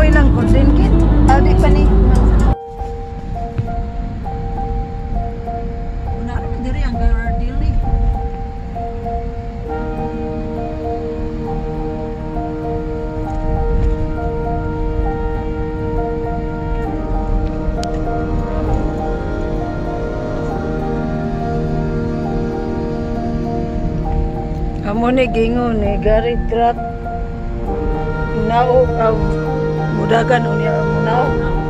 Mao ilang ko din kit. Pa ni. Una ra diri ang gar dili. Amo ni gingon ni garit rat. Now, mudahkan dunia kamu.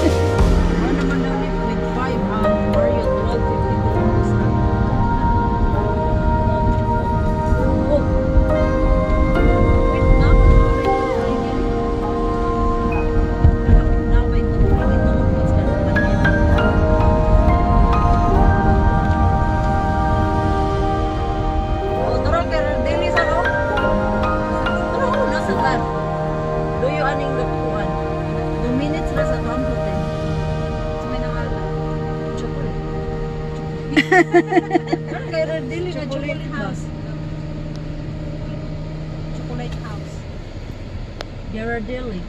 Chocolate house. House. Ghirardelli.